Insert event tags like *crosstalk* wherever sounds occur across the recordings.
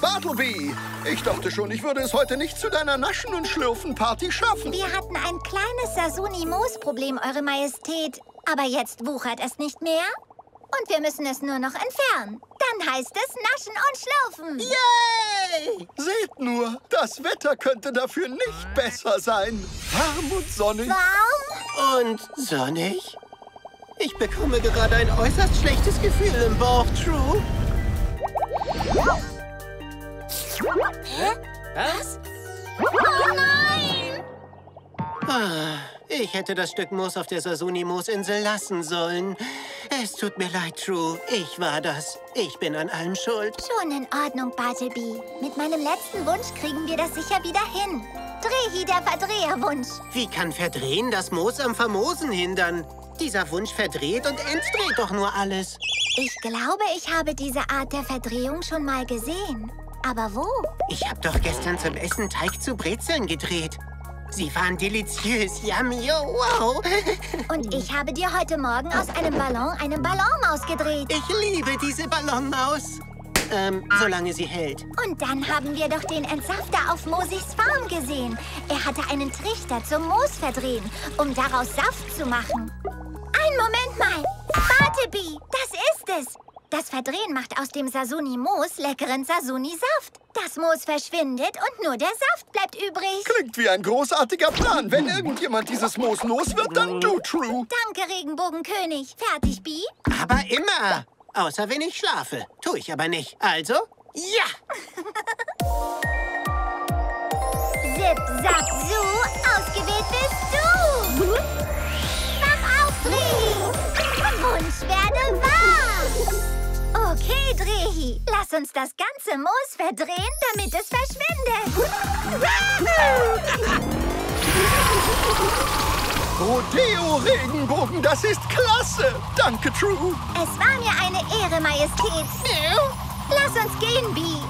Bartleby! Ich dachte schon, ich würde es heute nicht zu deiner Naschen- und Schlürfen-Party schaffen. Wir hatten ein kleines Sasuni-Moos-Problem, Eure Majestät. Aber jetzt wuchert es nicht mehr. Und wir müssen es nur noch entfernen. Dann heißt es Naschen und Schlürfen. Yay! Seht nur, das Wetter könnte dafür nicht besser sein. Warm und sonnig. Warm? Und sonnig? Ich bekomme gerade ein äußerst schlechtes Gefühl im Bauch, True. Hä? Was? Oh nein! Ah, ich hätte das Stück Moos auf der Sasuni-Moosinsel lassen sollen. Es tut mir leid, True. Ich war das. Ich bin an allem schuld. Schon in Ordnung, Bartleby. Mit meinem letzten Wunsch kriegen wir das sicher wieder hin. Drehi, der Verdreherwunsch. Wie kann Verdrehen das Moos am Vermosen hindern? Dieser Wunsch verdreht und entdreht doch nur alles. Ich glaube, ich habe diese Art der Verdrehung schon mal gesehen. Aber wo? Ich habe doch gestern zum Essen Teig zu Brezeln gedreht. Sie waren deliziös, yummy, oh, wow. *laughs* Und ich habe dir heute Morgen aus einem Ballon einen Ballonmaus gedreht. Ich liebe diese Ballonmaus. Ähm, solange sie hält. Und dann haben wir doch den Entsafter auf Mosis Farm gesehen. Er hatte einen Trichter zum Moos verdrehen, um daraus Saft zu machen. Ein Moment mal. Bartleby, das ist es. Das Verdrehen macht aus dem Sasuni-Moos leckeren Sasuni-Saft. Das Moos verschwindet und nur der Saft bleibt übrig. Klingt wie ein großartiger Plan. Wenn irgendjemand dieses Moos los wird, dann du, True. Danke, Regenbogenkönig. Fertig, Bi? Aber immer. Außer wenn ich schlafe. Tue ich aber nicht. Also, ja! *laughs* Zip, zap, zu, ausgewählt bist du! Drehi, lass uns das ganze Moos verdrehen, damit es verschwindet! *laughs* Rodeo-Regenbogen, das ist klasse. Danke, True. Es war mir eine Ehre, Majestät. Lass uns gehen, Bi.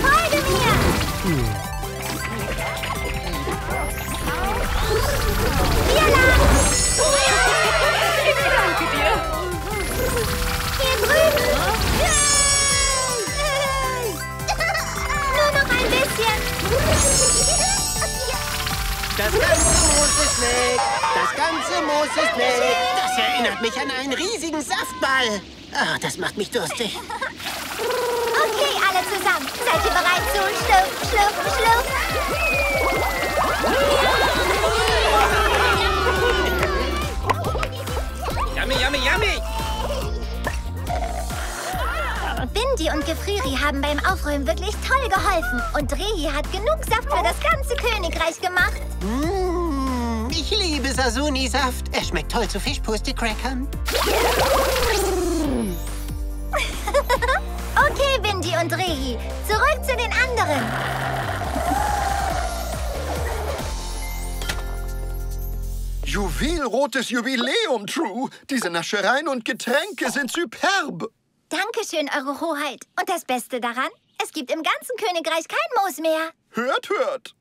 Folge mir! Das ganze Moos ist weg. Das ganze Moos ist weg. Das erinnert mich an einen riesigen Saftball. Ah, das macht mich durstig. Okay, alle zusammen. Seid ihr bereit zu schlürfen, schlürfen, schlürfen? Bindi und Gefriri haben beim Aufräumen wirklich toll geholfen. Und Drehi hat genug Saft für das ganze Königreich gemacht. Mmh, ich liebe Sasuni-Saft. Er schmeckt toll zu Fischpustecrackern. *laughs* Okay, Bindi und Drehi, zurück zu den anderen. Juwelrotes Jubiläum, True. Diese Naschereien und Getränke sind superb. Dankeschön, Eure Hoheit. Und das Beste daran, es gibt im ganzen Königreich kein Moos mehr. Hört, hört.